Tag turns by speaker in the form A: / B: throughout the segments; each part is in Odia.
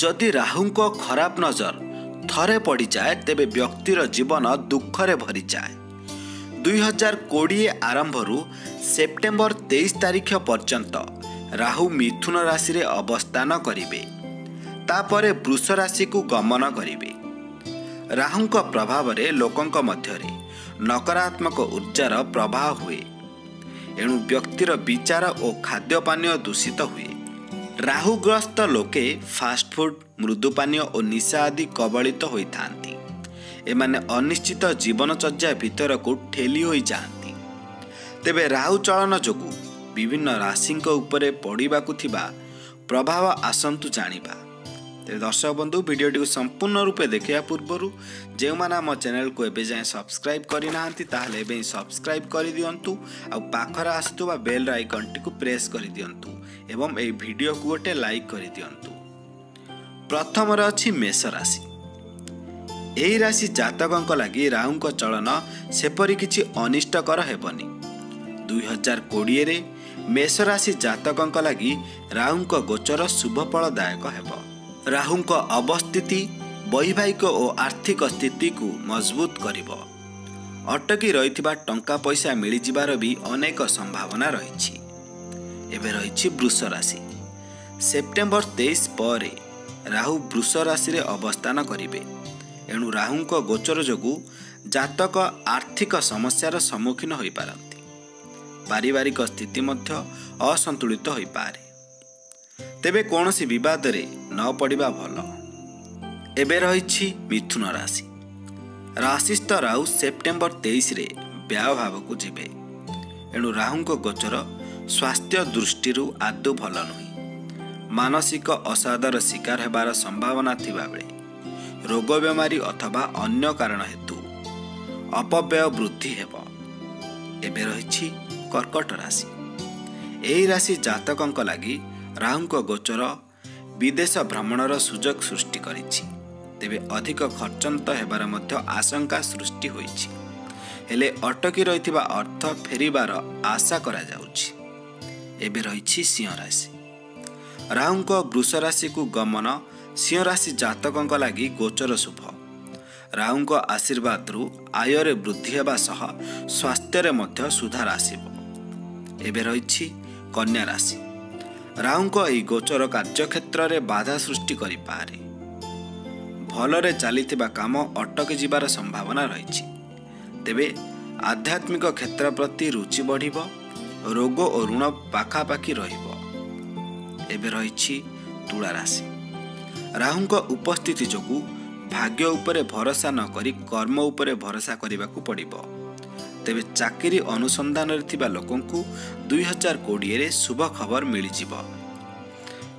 A: ଯଦି ରାହୁଙ୍କ ଖରାପ ନଜର ଥରେ ପଡ଼ିଯାଏ ତେବେ ବ୍ୟକ୍ତିର ଜୀବନ ଦୁଃଖରେ ଭରିଯାଏ। ଦୁଇ ହଜାର କୋଡ଼ିଏ ଆରମ୍ଭରୁ ସେପ୍ଟେମ୍ବର ତେଇଶ ତାରିଖ ପର୍ଯ୍ୟନ୍ତ ରାହୁ ମିଥୁନ ରାଶିରେ ଅବସ୍ଥାନ କରିବେ। ତାପରେ ବୃଷ ରାଶିକୁ ଗମନ କରିବେ। ରାହୁଙ୍କ ପ୍ରଭାବରେ ଲୋକଙ୍କ ମଧ୍ୟରେ ନକାରାତ୍ମକ ଉର୍ଜାର ପ୍ରବାହ ହୁଏ। ଏଣୁ ବ୍ୟକ୍ତିର ବିଚାର ଓ ଖାଦ୍ୟପାନୀୟ ଦୂଷିତ ହୁଏ। ରାହୁଗ୍ରସ୍ତ ଲୋକେ ଫାଷ୍ଟଫୁଡ୍ ମୃଦୁପାନୀୟ ଓ ନିଶା ଆଦି କବଳିତ ହୋଇଥାନ୍ତି। ଏମାନେ ଅନିଶ୍ଚିତ ଜୀବନଚର୍ଯ୍ୟା ଭିତରକୁ ଠେଲି ହୋଇଯାଆନ୍ତି। ତେବେ ରାହୁ ଚଳନ ଯୋଗୁଁ ବିଭିନ୍ନ ରାଶିଙ୍କ ଉପରେ ପଡ଼ିବାକୁ ଥିବା ପ୍ରଭାବ ଆସନ୍ତୁ ଜାଣିବା। ତେବେ ଦର୍ଶକ ବନ୍ଧୁ ଭିଡ଼ିଓଟିକୁ ସମ୍ପୂର୍ଣ୍ଣ ରୂପେ ଦେଖିବା ପୂର୍ବରୁ ଯେଉଁମାନେ ଆମ ଚ୍ୟାନେଲକୁ ଏବେ ଯାଏଁ ସବସ୍କ୍ରାଇବ୍ କରିନାହାନ୍ତି ତାହେଲେ ଏବେ ସବସ୍କ୍ରାଇବ୍ କରିଦିଅନ୍ତୁ ଆଉ ପାଖରେ ଆସୁଥିବା ବେଲ୍ ଆଇକନ୍ଟିକୁ ପ୍ରେସ୍ କରିଦିଅନ୍ତୁ। ଏବଂ ଏହି ଭିଡ଼ିଓକୁ ଗୋଟେ ଲାଇକ୍ କରିଦିଅନ୍ତୁ। ପ୍ରଥମରେ ଅଛି ମେଷ ରାଶି। ଏହି ରାଶି ଜାତକଙ୍କ ଲାଗି ରାହୁଙ୍କ ଚଳନ ସେପରି କିଛି ଅନିଷ୍ଟକର ହେବନି। ଦୁଇ ହଜାର କୋଡ଼ିଏରେ ମେଷ ରାଶି ଜାତକଙ୍କ ଲାଗି ରାହୁଙ୍କ ଗୋଚର ଶୁଭଫଳଦାୟକ ହେବ। ରାହୁଙ୍କ ଅବସ୍ଥିତି ବୈବାହିକ ଓ ଆର୍ଥିକ ସ୍ଥିତିକୁ ମଜବୁତ କରିବ। ଅଟକି ରହିଥିବା ଟଙ୍କା ପଇସା ମିଳିଯିବାର ବି ଅନେକ ସମ୍ଭାବନା ରହିଛି। ଏବେ ରହିଛି ବୃଷ ରାଶି। ସେପ୍ଟେମ୍ବର ତେଇଶ ପରେ ରାହୁ ବୃଷ ରାଶିରେ ଅବସ୍ଥାନ କରିବେ। ଏଣୁ ରାହୁଙ୍କ ଗୋଚର ଯୋଗୁଁ ଜାତକ ଆର୍ଥିକ ସମସ୍ୟାର ସମ୍ମୁଖୀନ ହୋଇପାରନ୍ତି। ପାରିବାରିକ ସ୍ଥିତି ମଧ୍ୟ ଅସନ୍ତୁଳିତ ହୋଇପାରେ। ତେବେ କୌଣସି ବିବାଦରେ ନ ପଡ଼ିବା ଭଲ। ଏବେ ରହିଛି ମିଥୁନ ରାଶି। ରାଶିସ୍ଥ ରାହୁ ସେପ୍ଟେମ୍ବର ତେଇଶରେ ବ୍ୟୟ ଭାବକୁ ଯିବେ। ଏଣୁ ରାହୁଙ୍କ ଗୋଚର ସ୍ୱାସ୍ଥ୍ୟ ଦୃଷ୍ଟିରୁ ଆଦୌ ଭଲ ନୁହେଁ। ମାନସିକ ଅସାଦର ଶିକାର ହେବାର ସମ୍ଭାବନା ଥିବାବେଳେ ରୋଗ ବେମାରୀ ଅଥବା ଅନ୍ୟ କାରଣ ହେତୁ ଅପବ୍ୟୟ ବୃଦ୍ଧି ହେବ। ଏବେ ରହିଛି କର୍କଟ ରାଶି। ଏହି ରାଶି ଜାତକଙ୍କ ଲାଗି ରାହୁଙ୍କ ଗୋଚର ବିଦେଶ ଭ୍ରମଣର ସୁଯୋଗ ସୃଷ୍ଟି କରିଛି। ତେବେ ଅଧିକ ଖର୍ଚ୍ଚାନ୍ତ ହେବାର ମଧ୍ୟ ଆଶଙ୍କା ସୃଷ୍ଟି ହୋଇଛି। ହେଲେ ଅଟକି ରହିଥିବା ଅର୍ଥ ଫେରିବାର ଆଶା କରାଯାଉଛି। ଏବେ ରହିଛି ସିଂହ ରାଶି। ରାହୁଙ୍କ ବୃଷ ରାଶିକୁ ଗମନ ସିଂହ ରାଶି ଜାତକଙ୍କ ଲାଗି ଗୋଚର ଶୁଭ। ରାହୁଙ୍କ ଆଶୀର୍ବାଦରୁ ଆୟରେ ବୃଦ୍ଧି ହେବା ସହ ସ୍ୱାସ୍ଥ୍ୟରେ ମଧ୍ୟ ସୁଧାର ଆସିବ। ଏବେ ରହିଛି କନ୍ୟା ରାଶି। ରାହୁଙ୍କ ଏହି ଗୋଚର କାର୍ଯ୍ୟକ୍ଷେତ୍ରରେ ବାଧା ସୃଷ୍ଟି କରିପାରେ। ଭଲରେ ଚାଲିଥିବା କାମ ଅଟକି ଯିବାର ସମ୍ଭାବନା ରହିଛି। ତେବେ ଆଧ୍ୟାତ୍ମିକ କ୍ଷେତ୍ର ପ୍ରତି ରୁଚି ବଢ଼ିବ। ରୋଗ ଓ ଋଣ ପାଖାପାଖି ରହିବ। ଏବେ ରହିଛି ତୁଳା ରାଶି। ରାହୁଙ୍କ ଉପସ୍ଥିତି ଯୋଗୁଁ ଭାଗ୍ୟ ଉପରେ ଭରସା ନ କରି କର୍ମ ଉପରେ ଭରସା କରିବାକୁ ପଡ଼ିବ। ତେବେ ଚାକିରି ଅନୁସନ୍ଧାନରେ ଥିବା ଲୋକଙ୍କୁ ଦୁଇ ହଜାର କୋଡ଼ିଏରେ ଶୁଭ ଖବର ମିଳିଯିବ।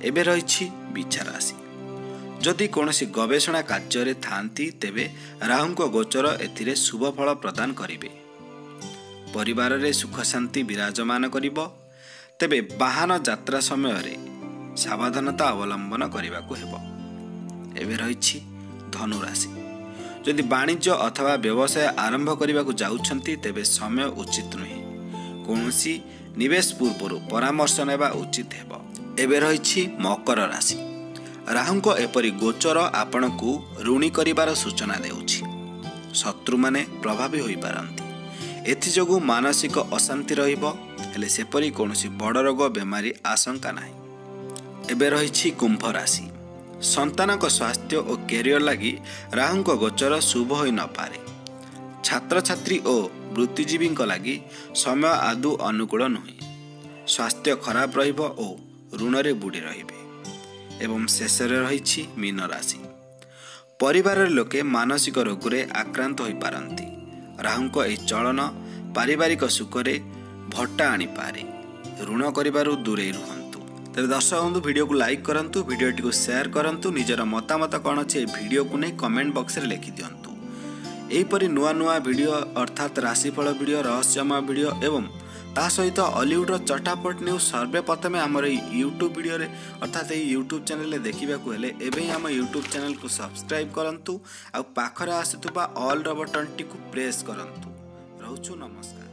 A: ଏବେ ରହିଛି ବିଛା ରାଶି। ଯଦି କୌଣସି ଗବେଷଣା କାର୍ଯ୍ୟରେ ଥାଆନ୍ତି ତେବେ ରାହୁଙ୍କ ଗୋଚର ଏଥିରେ ଶୁଭ ଫଳ ପ୍ରଦାନ କରିବେ। ପରିବାରରେ ସୁଖ ଶାନ୍ତି ବିରାଜମାନ କରିବ ତେବେ ବାହନ ଯାତ୍ରା ସମୟରେ ସାବଧାନତା ଅବଲମ୍ବନ କରିବାକୁ ହେବ। ଏବେ ରହିଛି ଧନୁରାଶି। ଯଦି ବାଣିଜ୍ୟ ଅଥବା ବ୍ୟବସାୟ ଆରମ୍ଭ କରିବାକୁ ଯାଉଛନ୍ତି ତେବେ ସମୟ ଉଚିତ ନୁହେଁ। କୌଣସି ନିବେଶ ପୂର୍ବରୁ ପରାମର୍ଶ ନେବା ଉଚିତ ହେବ। ଏବେ ରହିଛି ମକର ରାଶି। ରାହୁଙ୍କ ଏପରି ଗୋଚର ଆପଣଙ୍କୁ ଋଣୀ କରିବାର ସୂଚନା ଦେଉଛି। ଶତ୍ରୁମାନେ ପ୍ରଭାବୀ ହୋଇପାରନ୍ତି। ଏଥିଯୋଗୁଁ ମାନସିକ ଅଶାନ୍ତି ରହିବ ହେଲେ ସେପରି କୌଣସି ବଡ଼ ରୋଗ ବେମାରୀ ଆଶଙ୍କା ନାହିଁ। ଏବେ ରହିଛି କୁମ୍ଭ ରାଶି। ସନ୍ତାନଙ୍କ ସ୍ୱାସ୍ଥ୍ୟ ଓ କ୍ୟାରିୟର ଲାଗି ରାହୁଙ୍କ ଗୋଚର ଶୁଭ ହୋଇନପାରେ ଛାତ୍ରଛାତ୍ରୀ ଓ ବୃତ୍ତିଜୀବୀଙ୍କ ଲାଗି ସମୟ ଆଦୌ ଅନୁକୂଳ ନୁହେଁ। ସ୍ୱାସ୍ଥ୍ୟ ଖରାପ ରହିବ ଓ ଋଣରେ ବୁଡ଼ି ରହିବେ। ଏବଂ ଶେଷରେ ରହିଛି ମୀନ ରାଶି। ପରିବାରର ଲୋକେ ମାନସିକ ରୋଗରେ ଆକ୍ରାନ୍ତ ହୋଇପାରନ୍ତି। ରାହୁଙ୍କ ଏହି ଚଳନ ପାରିବାରିକ ସୁଖରେ ଭଟ୍ଟା ଆଣିପାରେ। ଋଣ କରିବାରୁ ଦୂରେଇ ରୁହନ୍ତୁ। ତେବେ ଦର୍ଶକ ବନ୍ଧୁ ଭିଡ଼ିଓକୁ ଲାଇକ୍ କରନ୍ତୁ ଭିଡ଼ିଓଟିକୁ ସେୟାର କରନ୍ତୁ ନିଜର ମତାମତ କ'ଣ ଅଛି ଏହି ଭିଡ଼ିଓକୁ ନେଇ କମେଣ୍ଟ ବକ୍ସରେ ଲେଖିଦିଅନ୍ତୁ ଏହିପରି ନୂଆ ନୂଆ ଭିଡ଼ିଓ ଅର୍ଥାତ୍ ରାଶିଫଳ ଭିଡ଼ିଓ ରହସ୍ୟମୟ ଭିଡ଼ିଓ ଏବଂ ତା ସହିତ ଅଲିଉଡ଼ର ଚଟାପଟ ନ୍ୟୁଜ୍ ସର୍ବପ୍ରଥମେ ଆମର ଏଇ ୟୁଟ୍ୟୁବ୍ ଭିଡ଼ିଓରେ ଅର୍ଥାତ୍ ଏଇ ୟୁଟ୍ୟୁବ୍ ଚ୍ୟାନେଲରେ ଦେଖିବାକୁ ହେଲେ ଏବେ ହିଁ ଆମ ୟୁଟ୍ୟୁବ୍ ଚ୍ୟାନେଲକୁ ସବସ୍କ୍ରାଇବ୍ କରନ୍ତୁ ଆଉ ପାଖରେ ଆସୁଥିବା ଅଲ୍ର ବଟନ୍ଟିକୁ ପ୍ରେସ୍ କରନ୍ତୁ। ରହୁଛୁ ନମସ୍କାର।